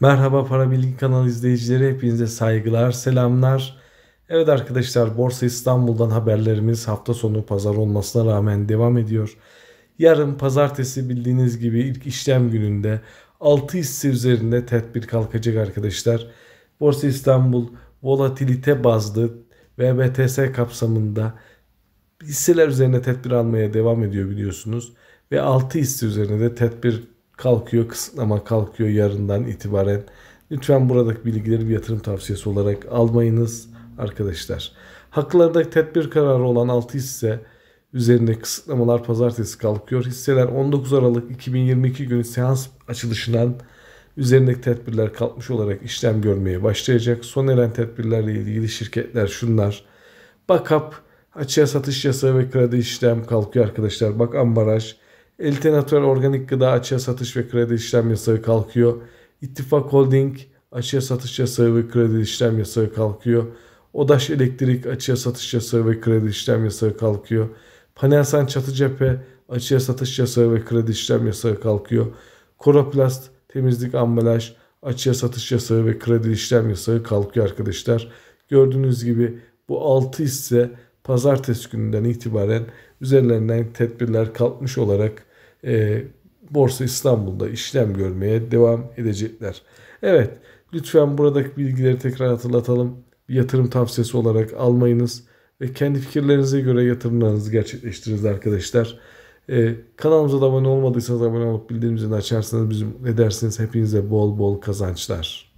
Merhaba Para Bilgi kanalı izleyicileri hepinize saygılar, selamlar. Evet arkadaşlar Borsa İstanbul'dan haberlerimiz hafta sonu pazar olmasına rağmen devam ediyor. Yarın pazartesi bildiğiniz gibi ilk işlem gününde 6 hisse üzerinde tedbir kalkacak arkadaşlar. Borsa İstanbul volatilite bazlı VBTS kapsamında hisseler üzerine tedbir almaya devam ediyor biliyorsunuz. Ve 6 hisse üzerine de tedbir kalkıyor, kısıtlama kalkıyor yarından itibaren. Lütfen buradaki bilgileri bir yatırım tavsiyesi olarak almayınız arkadaşlar. Haklarındaki tedbir kararı olan 6 hisse üzerinde kısıtlamalar pazartesi kalkıyor. Hisseler 19 Aralık 2022 günü seans açılışından üzerindeki tedbirler kalkmış olarak işlem görmeye başlayacak. Son eren tedbirlerle ilgili şirketler şunlar. Bakap açığa satış yasağı ve kredi işlem kalkıyor arkadaşlar. Bak ambalaj, Elite organik gıda açığa satış ve kredi işlem yasağı kalkıyor. İttifak Holding açığa satış yasağı ve kredi işlem yasağı kalkıyor. Odaş Elektrik açığa satış yasağı ve kredi işlem yasağı kalkıyor. Panelsan Çatı Cephe açığa satış yasağı ve kredi işlem yasağı kalkıyor. Koroplast temizlik ambalaj açığa satış yasağı ve kredi işlem yasağı kalkıyor arkadaşlar. Gördüğünüz gibi bu 6 hisse pazartesi gününden itibaren üzerlerinden tedbirler kalkmış olarak e, Borsa İstanbul'da işlem görmeye devam edecekler. Evet lütfen buradaki bilgileri tekrar hatırlatalım. Bir yatırım tavsiyesi olarak almayınız ve kendi fikirlerinize göre yatırımlarınızı gerçekleştiriniz arkadaşlar. Ee, kanalımıza da abone olmadıysanız abone olup bildirimleri açarsanız bizim ne dersiniz hepinize bol bol kazançlar.